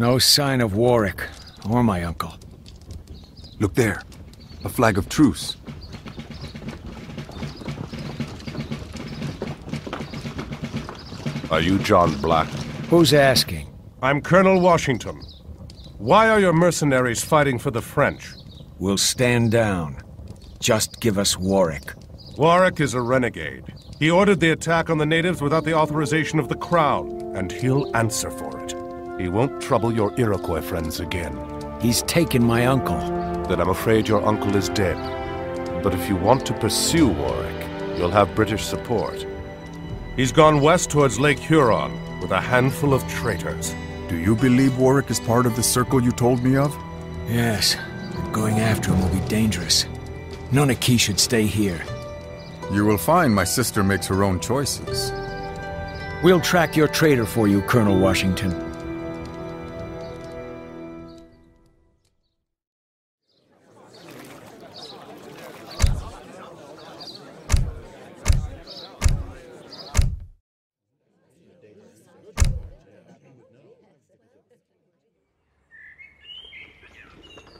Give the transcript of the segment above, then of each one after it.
No sign of Warwick, or my uncle. Look there. A flag of truce. Are you John Black? Who's asking? I'm Colonel Washington. Why are your mercenaries fighting for the French? We'll stand down. Just give us Warwick. Warwick is a renegade. He ordered the attack on the natives without the authorization of the Crown, and he'll answer for it. He won't trouble your Iroquois friends again. He's taken my uncle. Then I'm afraid your uncle is dead. But if you want to pursue Warwick, you'll have British support. He's gone west towards Lake Huron with a handful of traitors. Do you believe Warwick is part of the circle you told me of? Yes, but going after him will be dangerous. Nonahkee should stay here. You will find my sister makes her own choices. We'll track your traitor for you, Colonel Washington.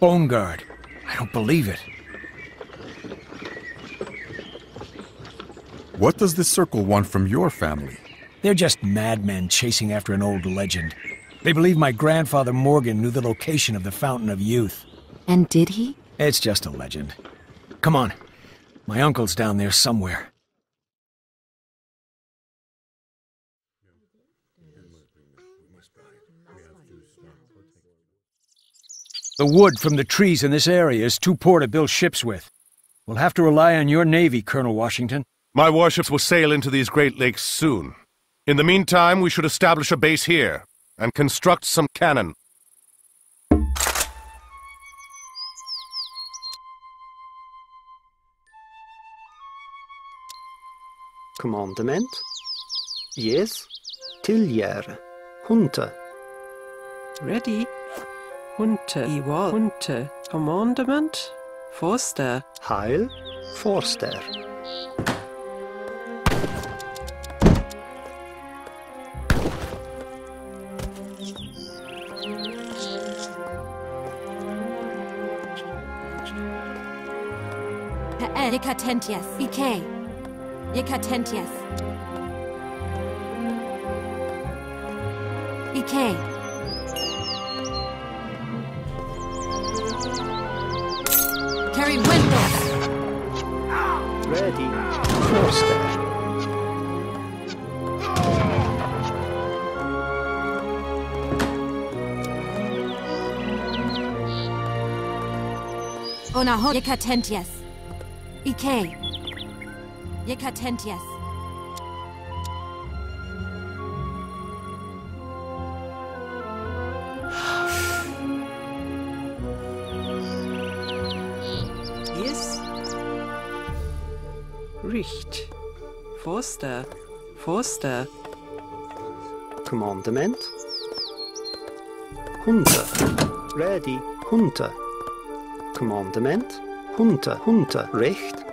Bone Guard. I don't believe it. What does the circle want from your family? They're just madmen chasing after an old legend. They believe my grandfather Morgan knew the location of the Fountain of Youth. And did he? It's just a legend. Come on. My uncle's down there somewhere. The wood from the trees in this area is too poor to build ships with. We'll have to rely on your navy, Colonel Washington. My warships will sail into these Great Lakes soon. In the meantime, we should establish a base here and construct some cannon. Commandement? Yes. Tiljer. Hunter. Ready. Hunter. Iwal. Hunter. Commandment. Forster. Heil. Forster. Eh, Yekatentias. IK. Yekatentias. IK. Carry windows. Ready. Forster. Onaho. Yekatentias. IK. Yekatentias. Forster. Forster. Commandement. Hunter. Ready. Hunter. Commandement. Hunter. Hunter. Recht.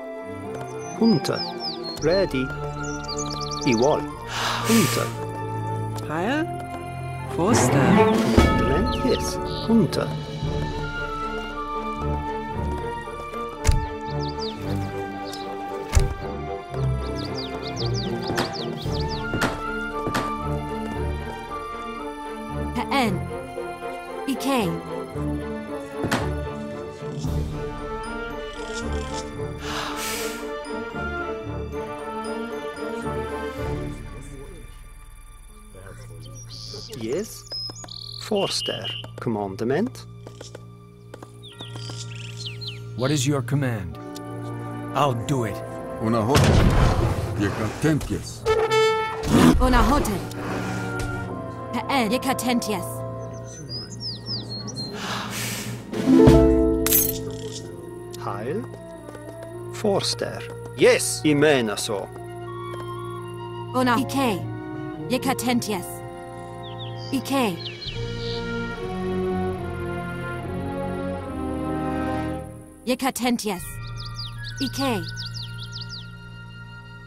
Hunter. Ready. Iwal. Hunter. Heil. Forster. Commandement. Yes. Hunter. N. IK. Yes. Forster. Commandement. What is your command? I'll do it. Una hot. Yekatentias. Onahoten. N. Heil. Forster. Yes. Imena så. Ona IK. Yekatentias. IK. Yekatentias. IK.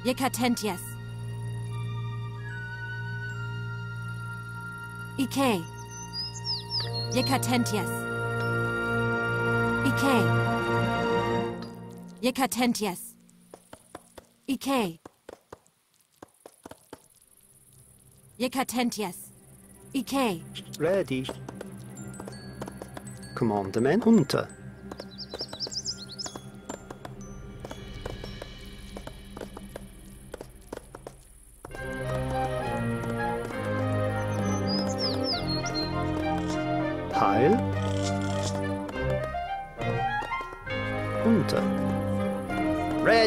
Yekatentias. IK. Yekatentias. Ike. Yekatentias. Ike. Yekatentias. Ike. Ready. Commandement unter.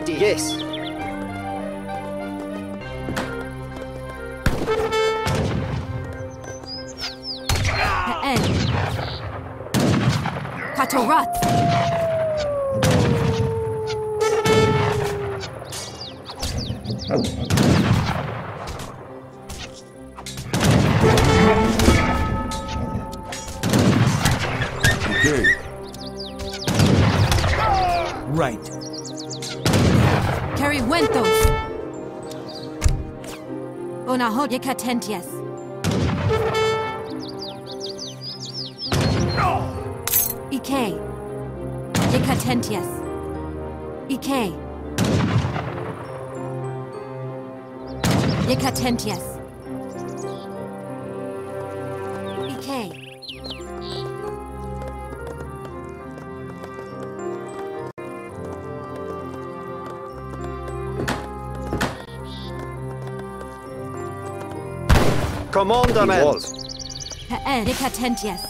Ready. Yes. Ha'en. Katorat. Onahot Yekatentias. Ike. Yekatentias. Ike. Yekatentias. Commandament. Ha'en Yekatentias.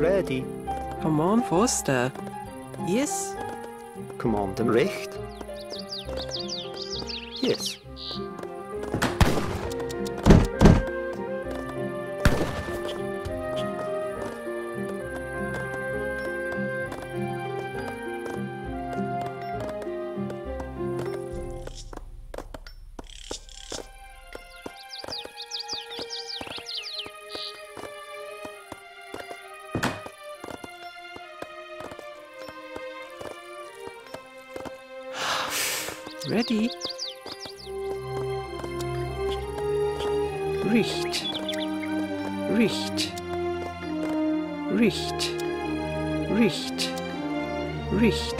Ready. Come on, Forster. Yes. Commandement recht. Yes. Ready. Richt. Richt. Richt. Richt. Richt.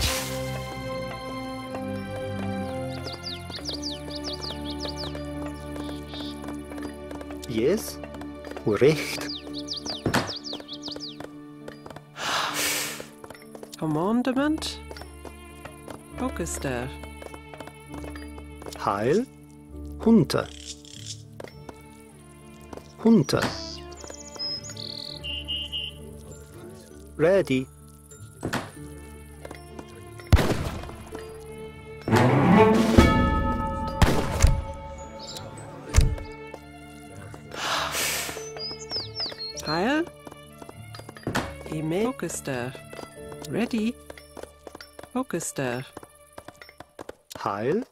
Yes. Recht. Commandement. Auguster. Heil. Hunter. Hunter. Ready. Heil. Email. Auguster. Ready. Auguster. Heil.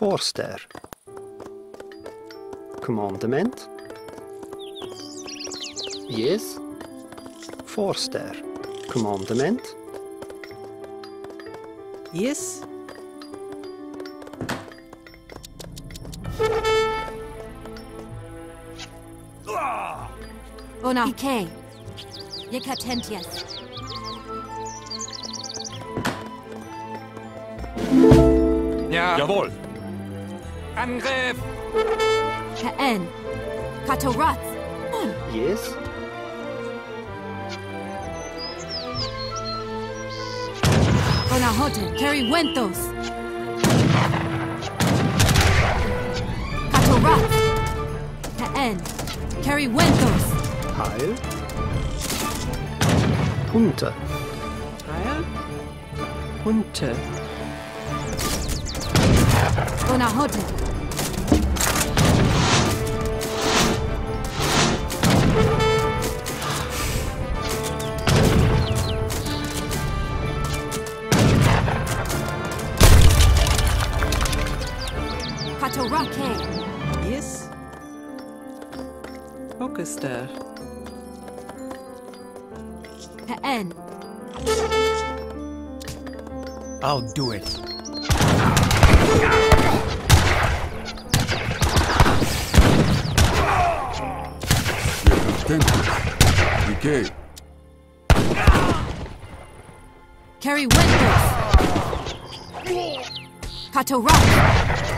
Forster. Commandement. Yes. Forster. Commandement. Yes. Ona Ike. Yekatentias. Ja. Jawohl. Angriff! Ha'en. Katorat. Hmm. Yes. Onahoten. Keriwentos. Katorat. Ha'en. Keriwentos. Heil. Hunter. Heil. Hunte. Onahoten. Katorake. Yes. Auguster. Ha'en. I'll do it. Decay. Carry Windbreaker. Kato Rock.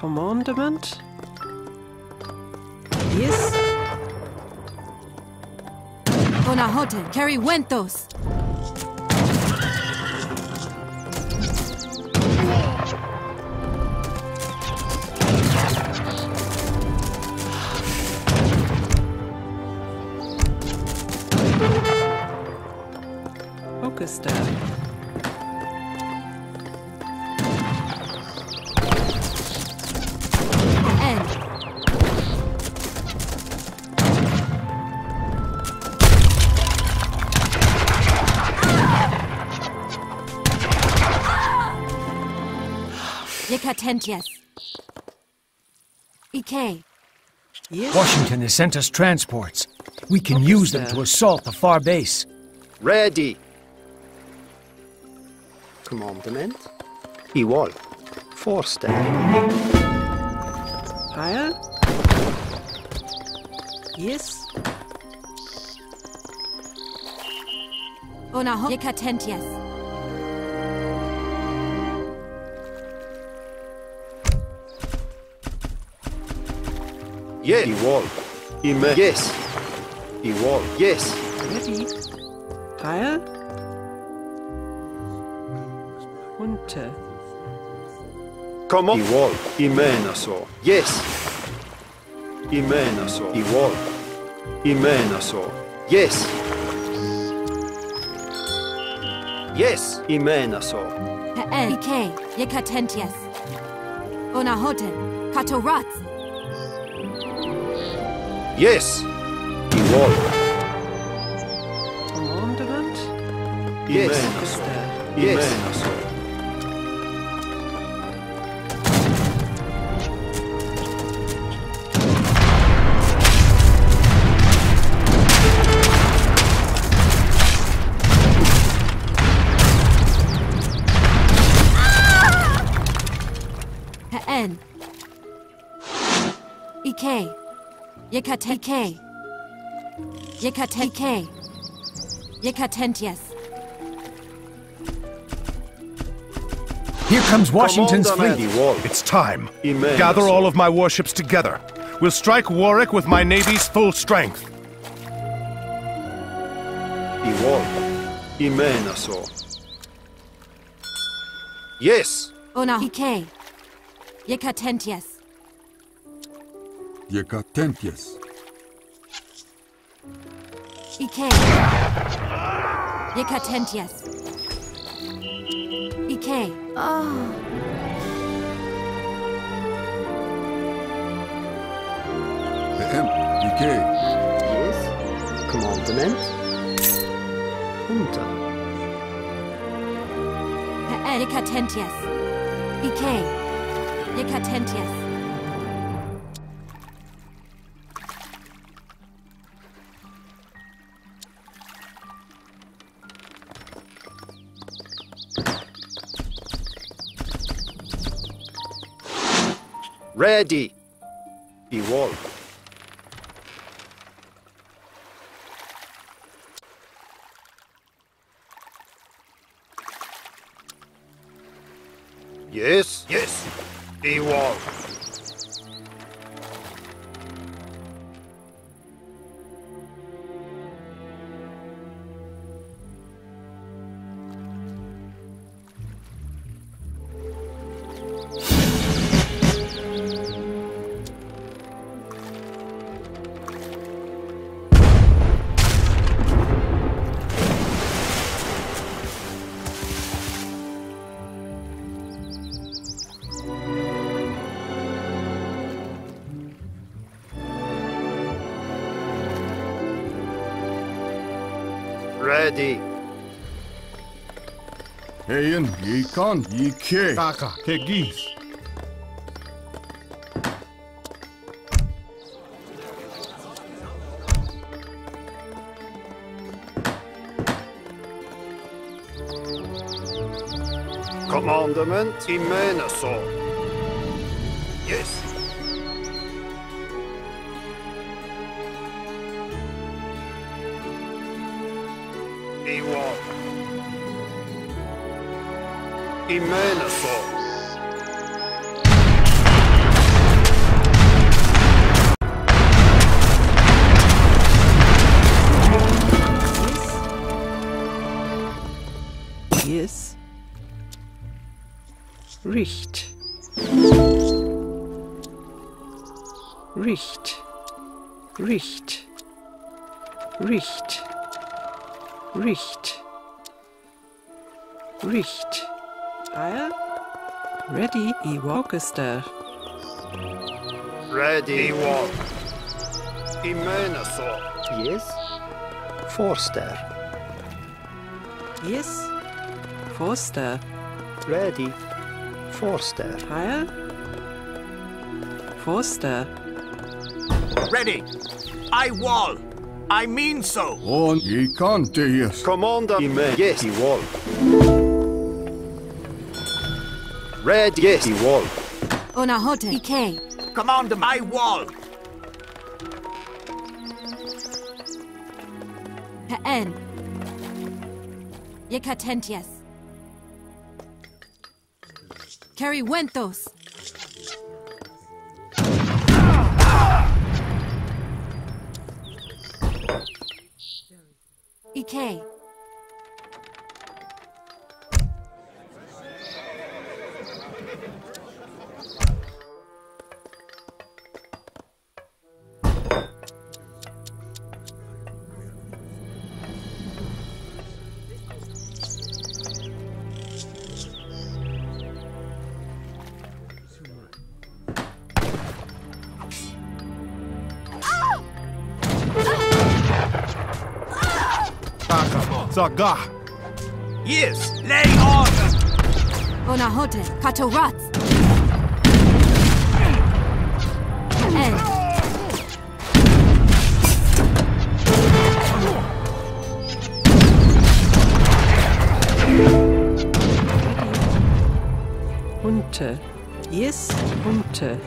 Commandment. Yes. Bonahoten. Carry Wentos. Yekatentius. Ike. Yes. Washington has sent us transports. We can use them to assault the far base. Ready. Commandement. Igual. Forster. Heil. Yes. Bonaho. Yekatentius. Yes. Igual. Ime. Yes. Igual. Yes. Ready. Heil. Hunter. Come on. Igual. Imenaso. Yes. Imenaso. Igual. Imenaso. Yes. Yes. Imenaso. End. Ike. Yekatentius. Bonahoten. Katorat. Yes. Igual. Commandment. Yes. Focus there. Yes. Imenaso. N. Ike. Yekate. Ike. Yekate. Ike. Yekatentius. Here comes Washington's Commandment. fleet. Igual. It's time. Imenaso. Gather all of my warships together. We'll strike Warwick with my navy's full strength. Igual. Imenaso. Yes. Ona. Ike. Yekatentius. Yekatentius. Ike. Yekatentius. Ike. PM. Decay. Yes. Commandement. Hunter. Yekatentius. Ike. Yekatentius. Ready. Igual. Yes. Yes. Igual. Ready. Ton. Yike. Kaka. Hegis. Commandement Imenaso. Yes. Menason. Yes. Richt. Richt. Richt. Richt. Richt. Richt. Isle. Ready, Ewokister. Ready. Iwan. In Menason. Yes. Forster. Yes. Forster. Ready. Forster. Isle. Forster. Ready. I wall. I mean so. On ye can't yes. Commander in Me. Yes. Red. Yes. Iwan. Onahote. Ike. Command my wall. Peen. Yekatentias. Cariwentos. Ike. Zaga! Yes, lay order. Onahote. Katorats. Peen. Hunte. Yes. Hunte.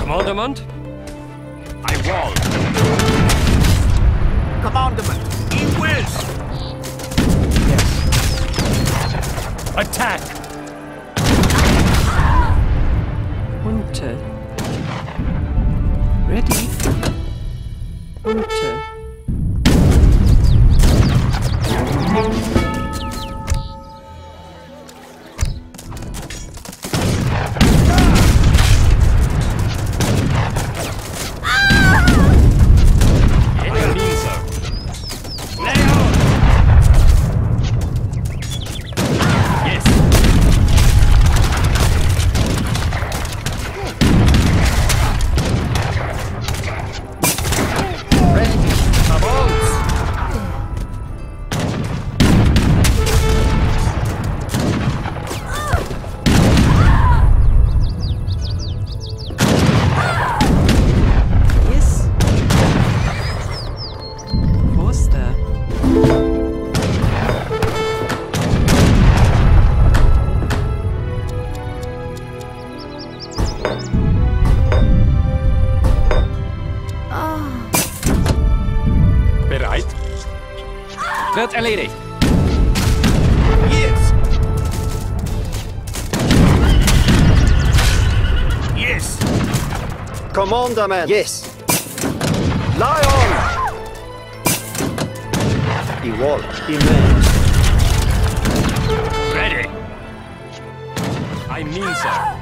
Commandement? I wall. Commandment, he wills. Attack! Hunte. Ready. Hunte. Wird erledigt. Yes. Yes. Commandament. Yes. Lion. Iwan. In Me. Ready. I mean so.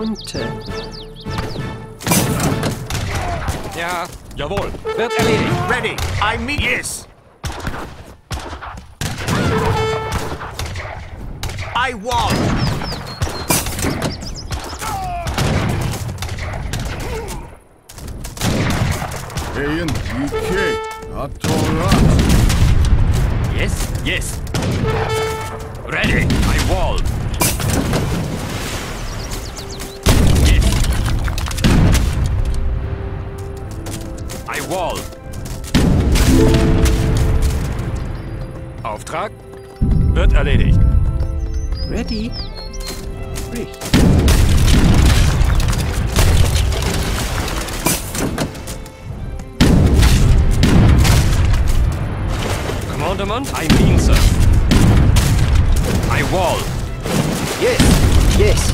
Hunte. Ja, jawohl. Wird erledigt. Ready. I mean yes. I won. wall. Eyen Ike Atorat. Yes, yes. Ready. I wall. Auftrag wird erledigt. Ready. Bricht. Commandement, I mean, sir. I wall. Yes, yes.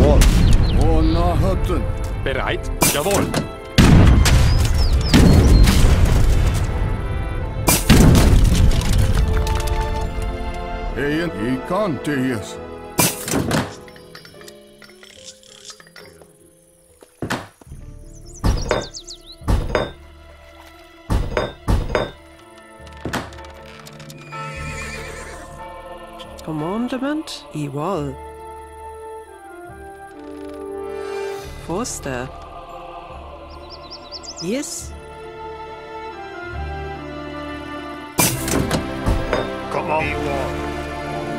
Wall. Ona Hutton. Bereit? Jawohl. Eyen Ikantius. Commandement Igual. Forster. Yes. Come on. He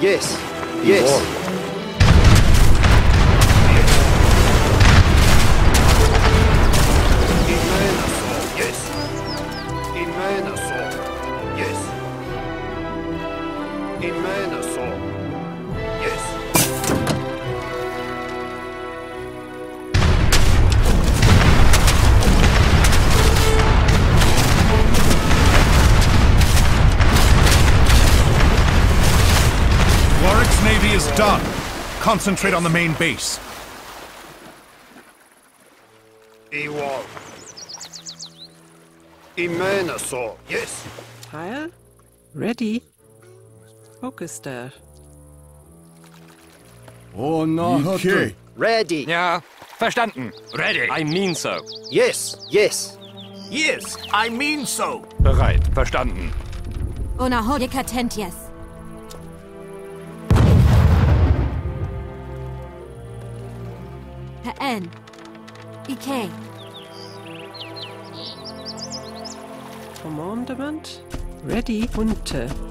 Yes. Yes. Done. Concentrate on the main base. He wall. He mena så. Yes. Heil. Ready. Focus there. Oh, no. Okay. Ready. Yeah. verstanden. Ready. I mean so. Yes. Yes. Yes, I mean so. Bereit. Verstanden. Ona hote catentias. Hen. Commandment. Ready. Unter.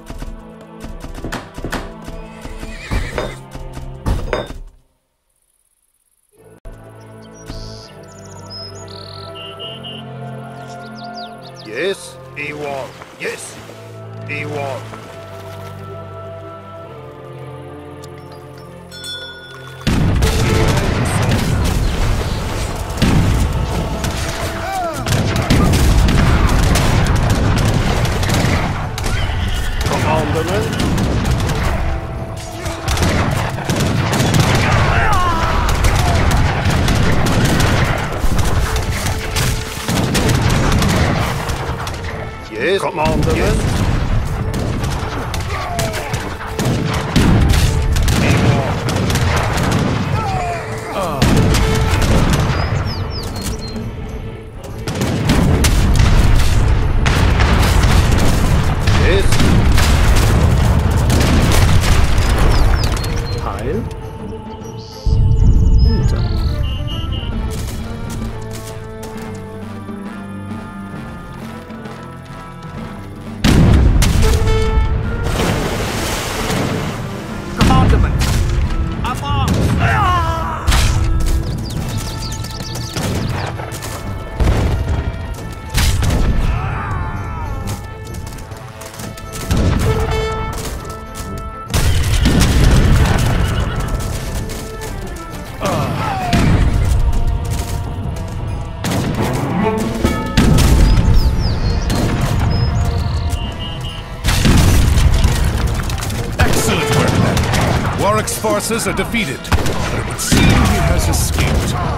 Forces are defeated, but it would seem he has escaped.